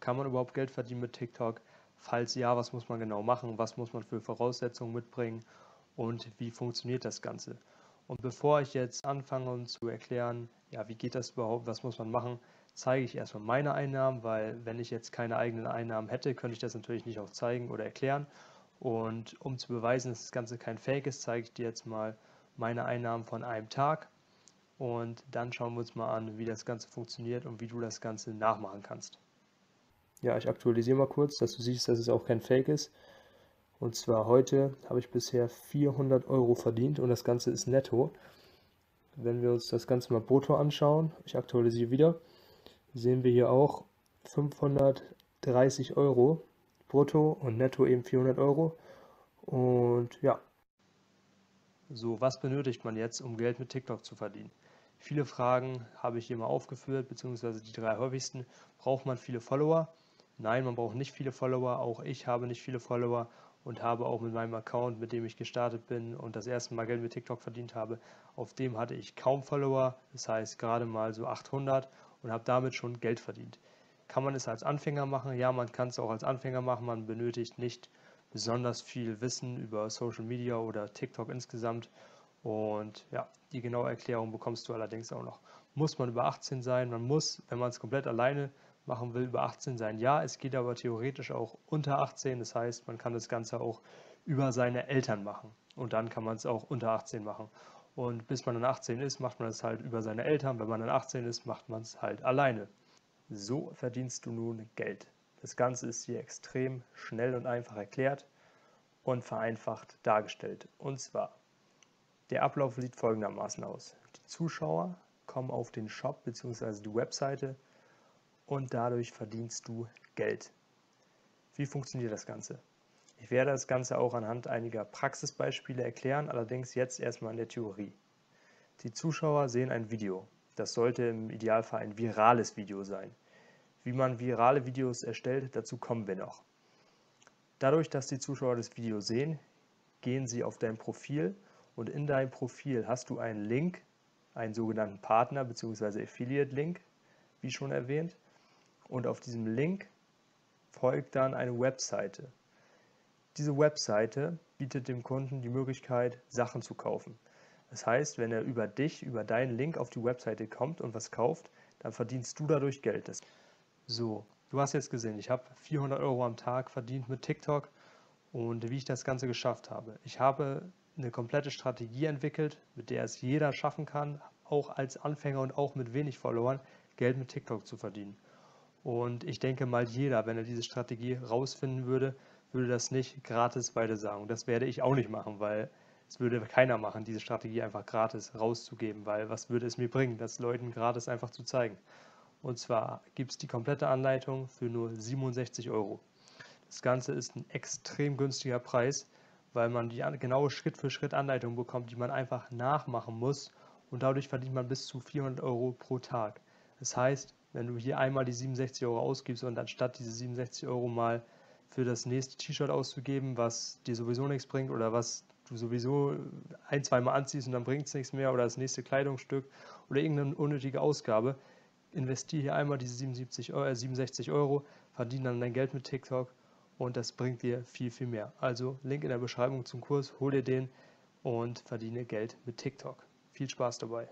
Kann man überhaupt Geld verdienen mit TikTok? Falls ja, was muss man genau machen? Was muss man für Voraussetzungen mitbringen? Und wie funktioniert das Ganze? Und bevor ich jetzt anfange zu erklären, ja, wie geht das überhaupt, was muss man machen, zeige ich erstmal meine Einnahmen, weil wenn ich jetzt keine eigenen Einnahmen hätte, könnte ich das natürlich nicht auch zeigen oder erklären. Und um zu beweisen, dass das Ganze kein Fake ist, zeige ich dir jetzt mal meine Einnahmen von einem Tag. Und dann schauen wir uns mal an, wie das Ganze funktioniert und wie du das Ganze nachmachen kannst. Ja, ich aktualisiere mal kurz, dass du siehst, dass es auch kein Fake ist. Und zwar heute habe ich bisher 400 Euro verdient und das Ganze ist netto. Wenn wir uns das Ganze mal brutto anschauen, ich aktualisiere wieder, sehen wir hier auch 530 Euro brutto und netto eben 400 Euro. Und ja. So, was benötigt man jetzt, um Geld mit TikTok zu verdienen? Viele Fragen habe ich hier mal aufgeführt, beziehungsweise die drei häufigsten. Braucht man viele Follower? Nein, man braucht nicht viele Follower. Auch ich habe nicht viele Follower und habe auch mit meinem Account, mit dem ich gestartet bin und das erste Mal Geld mit TikTok verdient habe, auf dem hatte ich kaum Follower, das heißt gerade mal so 800 und habe damit schon Geld verdient. Kann man es als Anfänger machen? Ja, man kann es auch als Anfänger machen. Man benötigt nicht besonders viel Wissen über Social Media oder TikTok insgesamt. Und ja, die genaue Erklärung bekommst du allerdings auch noch. Muss man über 18 sein? Man muss, wenn man es komplett alleine machen will, über 18 sein. Ja, es geht aber theoretisch auch unter 18. Das heißt, man kann das Ganze auch über seine Eltern machen. Und dann kann man es auch unter 18 machen. Und bis man dann 18 ist, macht man es halt über seine Eltern. Wenn man dann 18 ist, macht man es halt alleine. So verdienst du nun Geld. Das Ganze ist hier extrem schnell und einfach erklärt und vereinfacht dargestellt. Und zwar, der Ablauf sieht folgendermaßen aus. Die Zuschauer kommen auf den Shop bzw. die Webseite und dadurch verdienst du Geld. Wie funktioniert das Ganze? Ich werde das Ganze auch anhand einiger Praxisbeispiele erklären, allerdings jetzt erstmal in der Theorie. Die Zuschauer sehen ein Video. Das sollte im Idealfall ein virales Video sein. Wie man virale Videos erstellt, dazu kommen wir noch. Dadurch, dass die Zuschauer das Video sehen, gehen sie auf dein Profil und in deinem Profil hast du einen Link, einen sogenannten Partner- bzw. Affiliate-Link, wie schon erwähnt. Und auf diesem Link folgt dann eine Webseite. Diese Webseite bietet dem Kunden die Möglichkeit, Sachen zu kaufen. Das heißt, wenn er über dich, über deinen Link auf die Webseite kommt und was kauft, dann verdienst du dadurch Geld. So, du hast jetzt gesehen, ich habe 400 Euro am Tag verdient mit TikTok und wie ich das Ganze geschafft habe. Ich habe eine komplette Strategie entwickelt, mit der es jeder schaffen kann, auch als Anfänger und auch mit wenig Followern, Geld mit TikTok zu verdienen. Und ich denke mal, jeder, wenn er diese Strategie rausfinden würde, würde das nicht gratis weitersagen. Das werde ich auch nicht machen, weil es würde keiner machen, diese Strategie einfach gratis rauszugeben, weil was würde es mir bringen, das Leuten gratis einfach zu zeigen. Und zwar gibt es die komplette Anleitung für nur 67 Euro. Das Ganze ist ein extrem günstiger Preis, weil man die genaue Schritt-für-Schritt-Anleitung bekommt, die man einfach nachmachen muss und dadurch verdient man bis zu 400 Euro pro Tag. Das heißt, wenn du hier einmal die 67 Euro ausgibst und anstatt diese 67 Euro mal für das nächste T-Shirt auszugeben, was dir sowieso nichts bringt oder was du sowieso ein, zweimal anziehst und dann bringt es nichts mehr oder das nächste Kleidungsstück oder irgendeine unnötige Ausgabe, investiere hier einmal diese 77 Euro, äh, 67 Euro, verdiene dann dein Geld mit TikTok und das bringt dir viel, viel mehr. Also Link in der Beschreibung zum Kurs, hol dir den und verdiene Geld mit TikTok. Viel Spaß dabei.